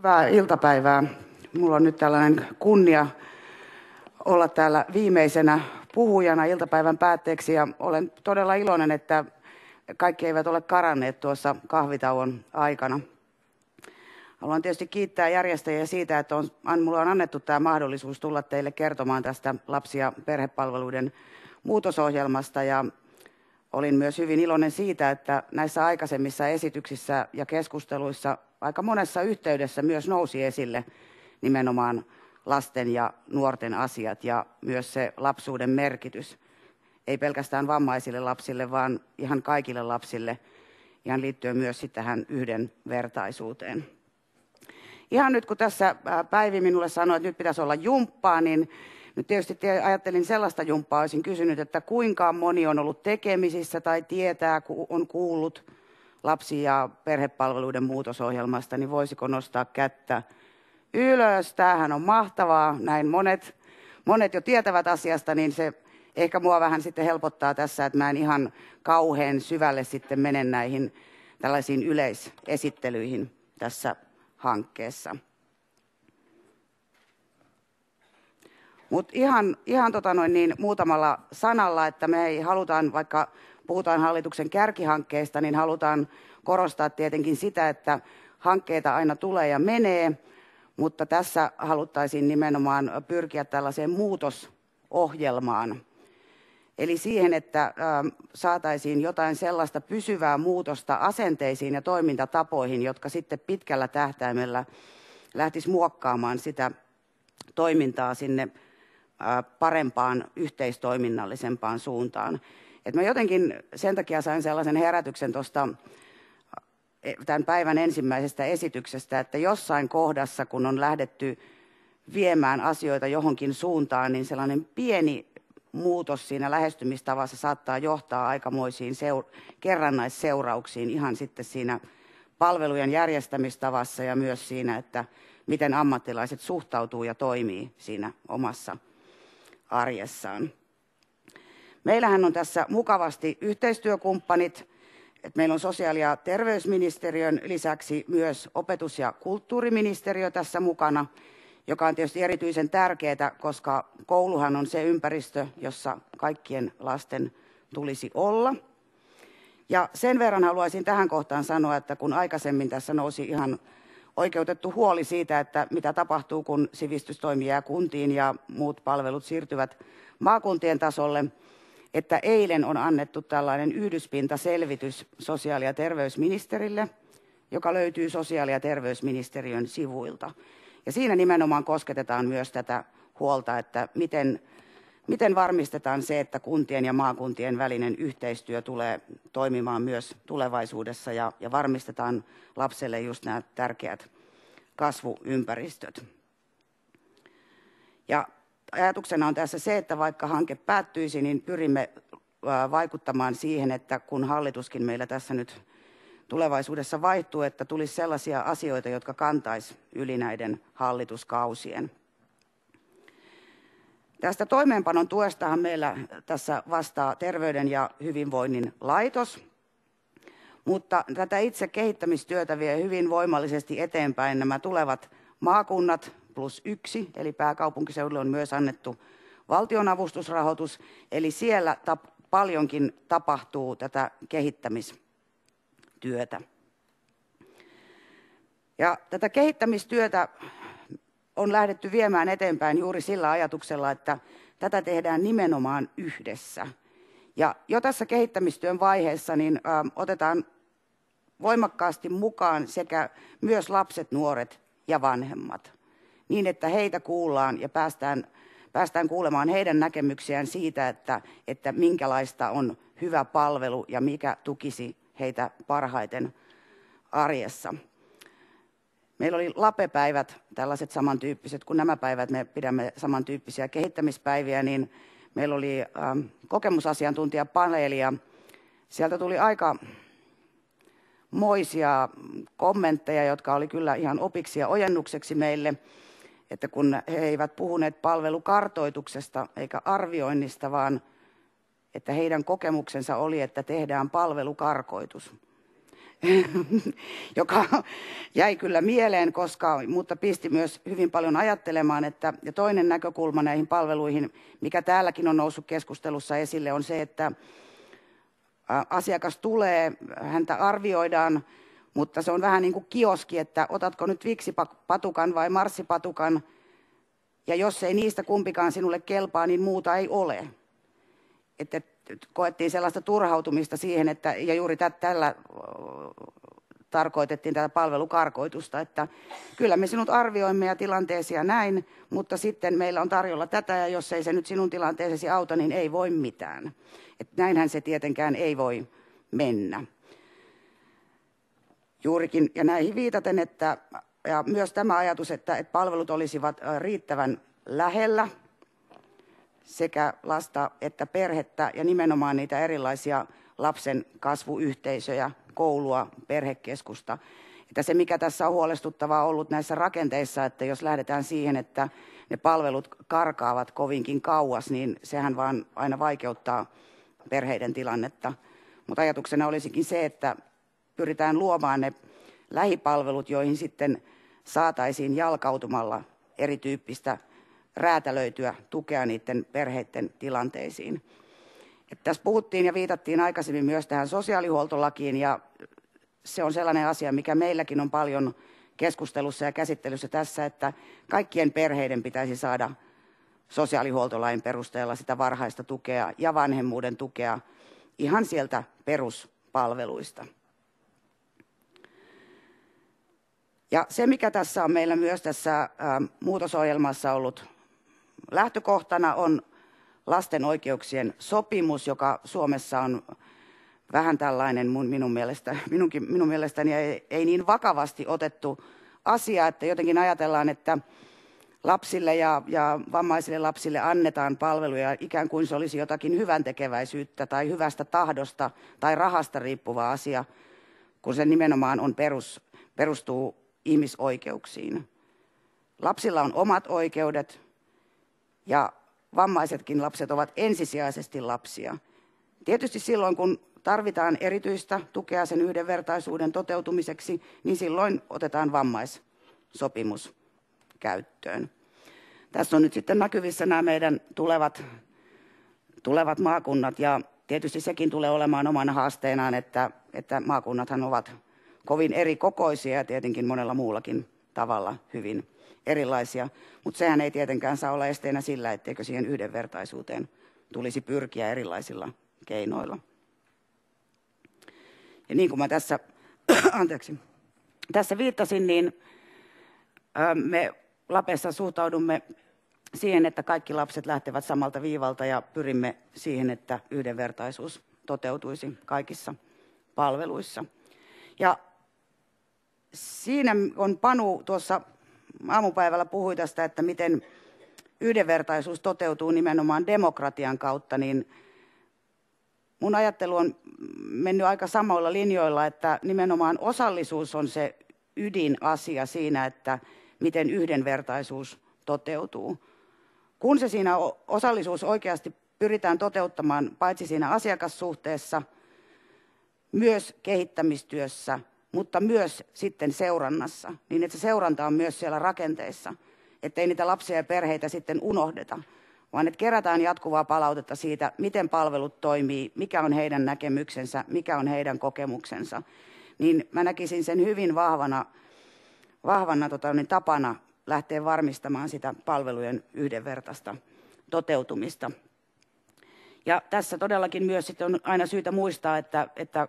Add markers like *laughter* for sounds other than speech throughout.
Hyvää iltapäivää. Mulla on nyt tällainen kunnia olla täällä viimeisenä puhujana iltapäivän päätteeksi ja olen todella iloinen, että kaikki eivät ole karanneet tuossa kahvitauon aikana. Haluan tietysti kiittää järjestäjiä siitä, että on, minulle on annettu tämä mahdollisuus tulla teille kertomaan tästä lapsi- ja perhepalveluiden muutosohjelmasta. Ja olin myös hyvin iloinen siitä, että näissä aikaisemmissa esityksissä ja keskusteluissa aika monessa yhteydessä myös nousi esille nimenomaan lasten ja nuorten asiat ja myös se lapsuuden merkitys. Ei pelkästään vammaisille lapsille, vaan ihan kaikille lapsille, ihan liittyen myös tähän yhdenvertaisuuteen. Ihan nyt kun tässä Päivi minulle sanoi, että nyt pitäisi olla jumppaa, niin nyt tietysti ajattelin sellaista jumppaa, olisin kysynyt, että kuinka moni on ollut tekemisissä tai tietää, on kuullut lapsi- ja perhepalveluiden muutosohjelmasta, niin voisiko nostaa kättä ylös. Tämähän on mahtavaa. Näin monet, monet jo tietävät asiasta, niin se ehkä mua vähän sitten helpottaa tässä, että mä en ihan kauhean syvälle sitten mene näihin tällaisiin yleisesittelyihin tässä hankkeessa. Mutta ihan, ihan tota noin niin, muutamalla sanalla, että me ei halutaan, vaikka puhutaan hallituksen kärkihankkeista, niin halutaan korostaa tietenkin sitä, että hankkeita aina tulee ja menee, mutta tässä haluttaisiin nimenomaan pyrkiä tällaiseen muutosohjelmaan. Eli siihen, että saataisiin jotain sellaista pysyvää muutosta asenteisiin ja toimintatapoihin, jotka sitten pitkällä tähtäimellä lähtisi muokkaamaan sitä toimintaa sinne parempaan yhteistoiminnallisempaan suuntaan. Et mä jotenkin sen takia sain sellaisen herätyksen tuosta e, tämän päivän ensimmäisestä esityksestä, että jossain kohdassa, kun on lähdetty viemään asioita johonkin suuntaan, niin sellainen pieni muutos siinä lähestymistavassa saattaa johtaa aikamoisiin seur- kerrannaisseurauksiin ihan sitten siinä palvelujen järjestämistavassa ja myös siinä, että miten ammattilaiset suhtautuu ja toimii siinä omassa arjessaan. Meillähän on tässä mukavasti yhteistyökumppanit. Että meillä on sosiaali- ja terveysministeriön lisäksi myös opetus- ja kulttuuriministeriö tässä mukana, joka on tietysti erityisen tärkeää, koska kouluhan on se ympäristö, jossa kaikkien lasten tulisi olla. Ja sen verran haluaisin tähän kohtaan sanoa, että kun aikaisemmin tässä nousi ihan oikeutettu huoli siitä, että mitä tapahtuu, kun sivistystoimi jää kuntiin ja muut palvelut siirtyvät maakuntien tasolle, että eilen on annettu tällainen yhdyspintaselvitys sosiaali- ja terveysministerille, joka löytyy sosiaali- ja terveysministeriön sivuilta. Ja siinä nimenomaan kosketetaan myös tätä huolta, että miten, miten varmistetaan se, että kuntien ja maakuntien välinen yhteistyö tulee toimimaan myös tulevaisuudessa ja, ja varmistetaan lapselle just nämä tärkeät kasvuympäristöt. Ja ajatuksena on tässä se, että vaikka hanke päättyisi, niin pyrimme vaikuttamaan siihen, että kun hallituskin meillä tässä nyt tulevaisuudessa vaihtuu, että tulisi sellaisia asioita, jotka kantaisi yli näiden hallituskausien. Tästä toimeenpanon tuestahan meillä tässä vastaa Terveyden ja hyvinvoinnin laitos, mutta tätä itse kehittämistyötä vie hyvin voimallisesti eteenpäin nämä tulevat maakunnat plus yksi, eli pääkaupunkiseudulle on myös annettu valtionavustusrahoitus, eli siellä tap, paljonkin tapahtuu tätä kehittämistyötä. Ja tätä kehittämistyötä on lähdetty viemään eteenpäin juuri sillä ajatuksella, että tätä tehdään nimenomaan yhdessä. Ja jo tässä kehittämistyön vaiheessa niin, ä, otetaan voimakkaasti mukaan sekä myös lapset, nuoret ja vanhemmat, niin että heitä kuullaan ja päästään, päästään kuulemaan heidän näkemyksiään siitä, että, että minkälaista on hyvä palvelu ja mikä tukisi heitä parhaiten arjessa. Meillä oli lapepäivät, tällaiset samantyyppiset kuin nämä päivät, me pidämme samantyyppisiä kehittämispäiviä, niin meillä oli ähm, kokemusasiantuntijapaneeli ja sieltä tuli aika moisia kommentteja, jotka oli kyllä ihan opiksi ja ojennukseksi meille, että kun he eivät puhuneet palvelukartoituksesta eikä arvioinnista, vaan että heidän kokemuksensa oli, että tehdään palvelukarkoitus. *laughs* joka jäi kyllä mieleen, koska, mutta pisti myös hyvin paljon ajattelemaan. Että, ja toinen näkökulma näihin palveluihin, mikä täälläkin on noussut keskustelussa esille, on se, että asiakas tulee, häntä arvioidaan, mutta se on vähän niin kuin kioski, että otatko nyt viksipatukan vai marssipatukan, ja jos ei niistä kumpikaan sinulle kelpaa, niin muuta ei ole. Että koettiin sellaista turhautumista siihen, että, ja juuri tä, tällä tarkoitettiin tätä palvelukarkoitusta, että kyllä me sinut arvioimme ja tilanteesi ja näin, mutta sitten meillä on tarjolla tätä ja jos ei se nyt sinun tilanteesi auta, niin ei voi mitään. Että näinhän se tietenkään ei voi mennä. Juurikin, ja näihin viitaten, että ja myös tämä ajatus, että, että palvelut olisivat riittävän lähellä sekä lasta että perhettä ja nimenomaan niitä erilaisia lapsen kasvuyhteisöjä, koulua, perhekeskusta. Että se, mikä tässä on huolestuttavaa ollut näissä rakenteissa, että jos lähdetään siihen, että ne palvelut karkaavat kovinkin kauas, niin sehän vaan aina vaikeuttaa perheiden tilannetta. Mutta ajatuksena olisikin se, että pyritään luomaan ne lähipalvelut, joihin sitten saataisiin jalkautumalla erityyppistä räätälöityä tukea niiden perheiden tilanteisiin. Että tässä puhuttiin ja viitattiin aikaisemmin myös tähän sosiaalihuoltolakiin ja se on sellainen asia, mikä meilläkin on paljon keskustelussa ja käsittelyssä tässä, että kaikkien perheiden pitäisi saada sosiaalihuoltolain perusteella sitä varhaista tukea ja vanhemmuuden tukea ihan sieltä peruspalveluista. Ja se, mikä tässä on meillä myös tässä muutosohjelmassa ollut lähtökohtana, on lasten oikeuksien sopimus, joka Suomessa on vähän tällainen mun, minun, mielestä, *laughs* minunkin, minun mielestäni ei, ei niin vakavasti otettu asia, että jotenkin ajatellaan, että lapsille ja, ja vammaisille lapsille annetaan palveluja ikään kuin se olisi jotakin hyvän tekeväisyyttä tai hyvästä tahdosta tai rahasta riippuva asia, kun se nimenomaan on perus, perustuu ihmisoikeuksiin. Lapsilla on omat oikeudet ja vammaisetkin lapset ovat ensisijaisesti lapsia. Tietysti silloin, kun tarvitaan erityistä tukea sen yhdenvertaisuuden toteutumiseksi, niin silloin otetaan vammaissopimus käyttöön. Tässä on nyt sitten näkyvissä nämä meidän tulevat, tulevat maakunnat ja tietysti sekin tulee olemaan omana haasteenaan, että, että maakunnathan ovat kovin eri kokoisia ja tietenkin monella muullakin tavalla hyvin erilaisia. Mutta sehän ei tietenkään saa olla esteenä sillä, etteikö siihen yhdenvertaisuuteen tulisi pyrkiä erilaisilla keinoilla. Ja niin kuin mä tässä, *clears throat* anteeksi, tässä viittasin, niin me Lapessa suhtaudumme siihen, että kaikki lapset lähtevät samalta viivalta ja pyrimme siihen, että yhdenvertaisuus toteutuisi kaikissa palveluissa. Ja siinä on Panu tuossa aamupäivällä puhui tästä, että miten yhdenvertaisuus toteutuu nimenomaan demokratian kautta, niin mun ajattelu on mennyt aika samoilla linjoilla, että nimenomaan osallisuus on se ydinasia siinä, että miten yhdenvertaisuus toteutuu. Kun se siinä osallisuus oikeasti pyritään toteuttamaan paitsi siinä asiakassuhteessa, myös kehittämistyössä, mutta myös sitten seurannassa, niin että se seuranta on myös siellä rakenteissa, ettei niitä lapsia ja perheitä sitten unohdeta, vaan että kerätään jatkuvaa palautetta siitä, miten palvelut toimii, mikä on heidän näkemyksensä, mikä on heidän kokemuksensa. Niin mä näkisin sen hyvin vahvana, vahvana tota, niin tapana lähteä varmistamaan sitä palvelujen yhdenvertaista toteutumista. Ja tässä todellakin myös sitten on aina syytä muistaa, että, että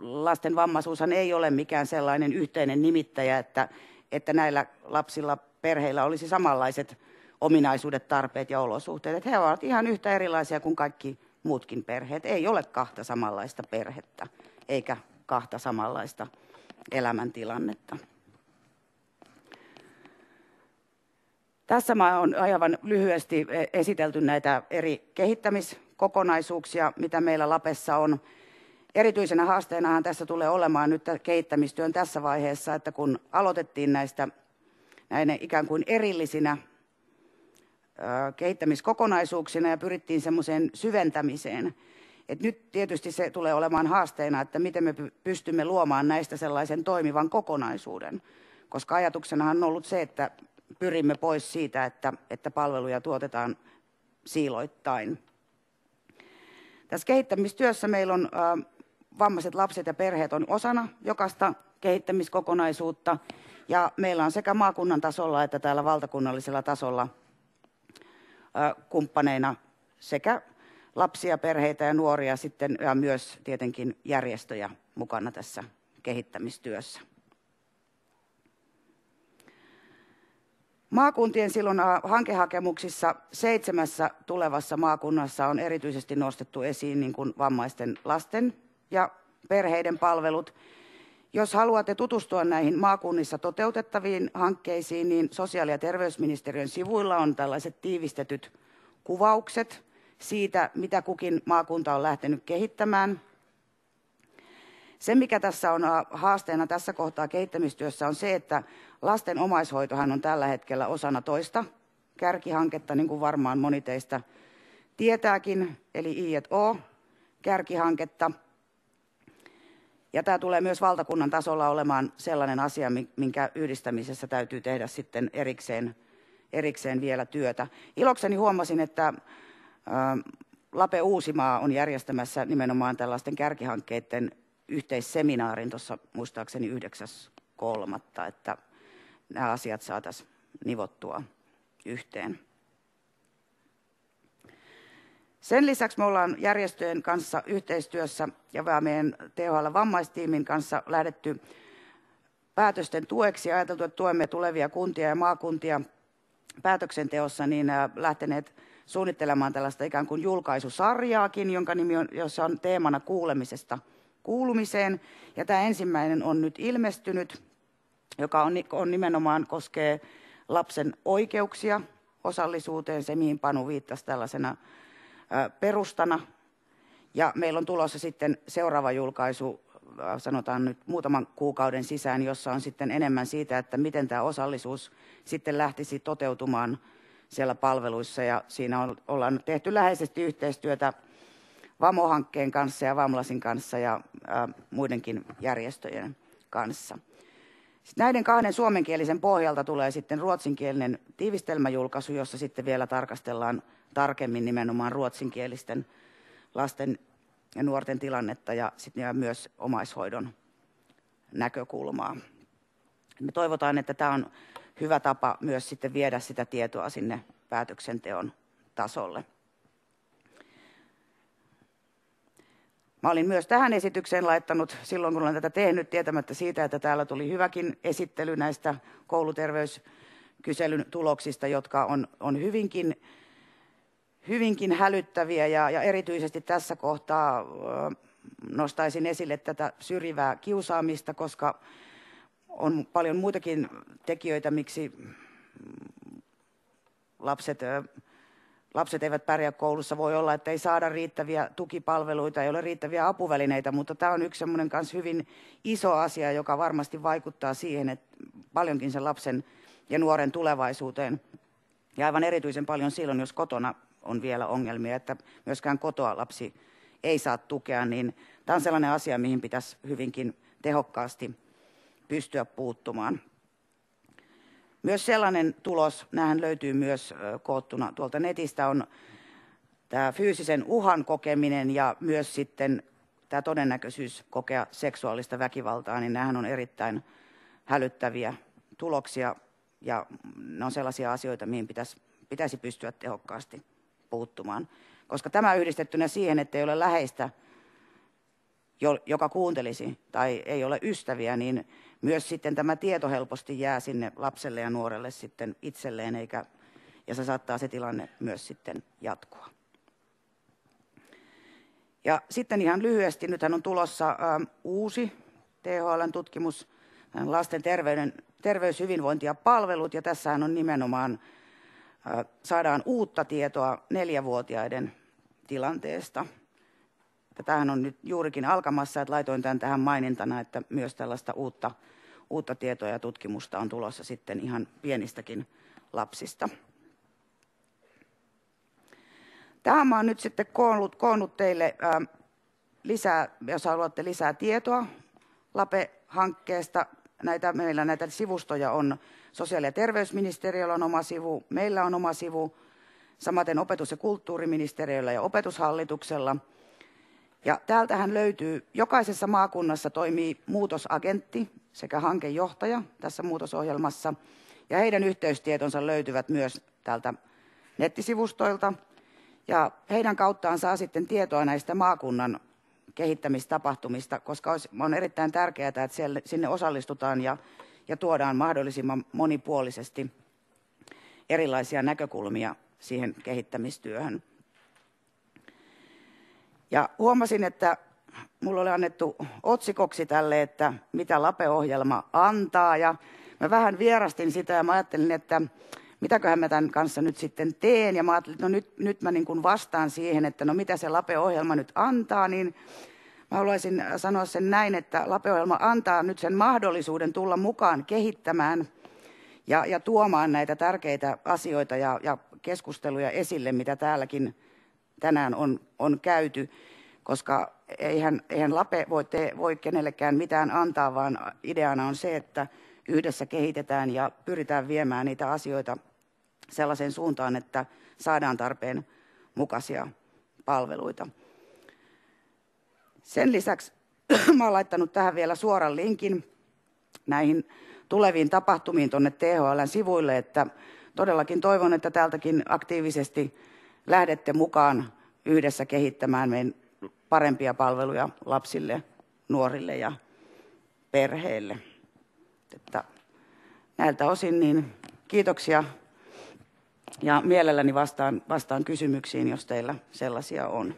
lasten vammaisuushan ei ole mikään sellainen yhteinen nimittäjä, että, että näillä lapsilla, perheillä olisi samanlaiset ominaisuudet, tarpeet ja olosuhteet. Että he ovat ihan yhtä erilaisia kuin kaikki muutkin perheet. Ei ole kahta samanlaista perhettä, eikä kahta samanlaista elämäntilannetta. Tässä mä olen aivan lyhyesti esitelty näitä eri kehittämiskokonaisuuksia, mitä meillä Lapessa on. Erityisenä haasteenahan tässä tulee olemaan nyt kehittämistyön tässä vaiheessa, että kun aloitettiin näistä näin ikään kuin erillisinä kehittämiskokonaisuuksina ja pyrittiin semmoiseen syventämiseen, Et nyt tietysti se tulee olemaan haasteena, että miten me pystymme luomaan näistä sellaisen toimivan kokonaisuuden, koska ajatuksenahan on ollut se, että pyrimme pois siitä, että, että palveluja tuotetaan siiloittain. Tässä kehittämistyössä meillä on äh, vammaiset lapset ja perheet on osana jokaista kehittämiskokonaisuutta. Ja meillä on sekä maakunnan tasolla että täällä valtakunnallisella tasolla äh, kumppaneina sekä lapsia, perheitä ja nuoria sitten ja myös tietenkin järjestöjä mukana tässä kehittämistyössä. Maakuntien silloin hankehakemuksissa seitsemässä tulevassa maakunnassa on erityisesti nostettu esiin niin kuin vammaisten lasten ja perheiden palvelut. Jos haluatte tutustua näihin maakunnissa toteutettaviin hankkeisiin, niin sosiaali- ja terveysministeriön sivuilla on tällaiset tiivistetyt kuvaukset siitä, mitä kukin maakunta on lähtenyt kehittämään. Se, mikä tässä on haasteena tässä kohtaa kehittämistyössä, on se, että lasten omaishoitohan on tällä hetkellä osana toista kärkihanketta, niin kuin varmaan moni teistä tietääkin, eli I&O kärkihanketta. Ja tämä tulee myös valtakunnan tasolla olemaan sellainen asia, minkä yhdistämisessä täytyy tehdä sitten erikseen, erikseen vielä työtä. Ilokseni huomasin, että Lape Uusimaa on järjestämässä nimenomaan tällaisten kärkihankkeiden yhteisseminaarin tuossa muistaakseni 9.3., että nämä asiat saataisiin nivottua yhteen. Sen lisäksi me ollaan järjestöjen kanssa yhteistyössä ja meidän THL-vammaistiimin kanssa lähdetty päätösten tueksi ja ajateltu, että tuemme tulevia kuntia ja maakuntia päätöksenteossa, niin lähteneet suunnittelemaan tällaista ikään kuin julkaisusarjaakin, jonka nimi on, jossa on teemana kuulemisesta kuulumiseen. Ja tämä ensimmäinen on nyt ilmestynyt, joka on, on nimenomaan koskee lapsen oikeuksia osallisuuteen, se mihin Panu viittasi tällaisena perustana. Ja meillä on tulossa sitten seuraava julkaisu, sanotaan nyt muutaman kuukauden sisään, jossa on sitten enemmän siitä, että miten tämä osallisuus sitten lähtisi toteutumaan siellä palveluissa. Ja siinä on, ollaan tehty läheisesti yhteistyötä VAMO-hankkeen kanssa ja VAMLASin kanssa ja muidenkin järjestöjen kanssa. Sitten näiden kahden suomenkielisen pohjalta tulee sitten ruotsinkielinen tiivistelmäjulkaisu, jossa sitten vielä tarkastellaan tarkemmin nimenomaan ruotsinkielisten lasten ja nuorten tilannetta ja sitten myös omaishoidon näkökulmaa. Me toivotaan, että tämä on hyvä tapa myös sitten viedä sitä tietoa sinne päätöksenteon tasolle. Mä olin myös tähän esitykseen laittanut silloin, kun olen tätä tehnyt, tietämättä siitä, että täällä tuli hyväkin esittely näistä kouluterveyskyselyn tuloksista, jotka on, on hyvinkin, hyvinkin hälyttäviä. Ja, ja erityisesti tässä kohtaa nostaisin esille tätä syrjivää kiusaamista, koska on paljon muitakin tekijöitä, miksi lapset lapset eivät pärjää koulussa. Voi olla, että ei saada riittäviä tukipalveluita, ei ole riittäviä apuvälineitä, mutta tämä on yksi semmoinen kanssa hyvin iso asia, joka varmasti vaikuttaa siihen, että paljonkin sen lapsen ja nuoren tulevaisuuteen. Ja aivan erityisen paljon silloin, jos kotona on vielä ongelmia, että myöskään kotoa lapsi ei saa tukea, niin tämä on sellainen asia, mihin pitäisi hyvinkin tehokkaasti pystyä puuttumaan. Myös sellainen tulos, nähän löytyy myös koottuna tuolta netistä, on tämä fyysisen uhan kokeminen ja myös sitten tämä todennäköisyys kokea seksuaalista väkivaltaa, niin nämähän on erittäin hälyttäviä tuloksia ja ne on sellaisia asioita, mihin pitäisi, pitäisi pystyä tehokkaasti puuttumaan. Koska tämä yhdistettynä siihen, että ei ole läheistä, joka kuuntelisi tai ei ole ystäviä, niin myös sitten tämä tieto helposti jää sinne lapselle ja nuorelle sitten itselleen, eikä, ja se saattaa se tilanne myös sitten jatkua. Ja sitten ihan lyhyesti, nythän on tulossa ä, uusi THLn tutkimus, lasten terveyden, terveys, hyvinvointi ja palvelut, ja tässähän on nimenomaan, ä, saadaan uutta tietoa neljävuotiaiden tilanteesta. Tämähän on nyt juurikin alkamassa, että laitoin tämän tähän mainintana, että myös tällaista uutta uutta tietoa ja tutkimusta on tulossa sitten ihan pienistäkin lapsista. Tähän oon nyt sitten koonnut, koonnut teille ää, lisää, jos haluatte lisää tietoa LAPE-hankkeesta, näitä, meillä näitä sivustoja on sosiaali- ja terveysministeriöllä on oma sivu, meillä on oma sivu, samaten opetus- ja kulttuuriministeriöllä ja opetushallituksella. Ja täältähän löytyy, jokaisessa maakunnassa toimii muutosagentti sekä hankejohtaja tässä muutosohjelmassa, ja heidän yhteystietonsa löytyvät myös täältä nettisivustoilta. Ja heidän kauttaan saa sitten tietoa näistä maakunnan kehittämistapahtumista, koska on erittäin tärkeää, että sinne osallistutaan ja, ja tuodaan mahdollisimman monipuolisesti erilaisia näkökulmia siihen kehittämistyöhön. Ja huomasin, että mulla oli annettu otsikoksi tälle, että mitä LAPE-ohjelma antaa. Ja mä vähän vierastin sitä ja mä ajattelin, että mitäköhän mä tämän kanssa nyt sitten teen. Ja mä ajattelin, että no nyt, nyt mä niin kuin vastaan siihen, että no mitä se LAPE-ohjelma nyt antaa, niin mä haluaisin sanoa sen näin, että LAPE-ohjelma antaa nyt sen mahdollisuuden tulla mukaan kehittämään ja, ja tuomaan näitä tärkeitä asioita ja, ja keskusteluja esille, mitä täälläkin tänään on, on käyty, koska eihän, eihän LAPE voi, te, voi kenellekään mitään antaa, vaan ideana on se, että yhdessä kehitetään ja pyritään viemään niitä asioita sellaiseen suuntaan, että saadaan tarpeen mukaisia palveluita. Sen lisäksi *clears throat* mä olen laittanut tähän vielä suoran linkin näihin tuleviin tapahtumiin tuonne THLn sivuille, että todellakin toivon, että täältäkin aktiivisesti lähdette mukaan yhdessä kehittämään meidän parempia palveluja lapsille, nuorille ja perheille. Että näiltä osin niin kiitoksia ja mielelläni vastaan, vastaan kysymyksiin, jos teillä sellaisia on.